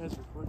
As recording.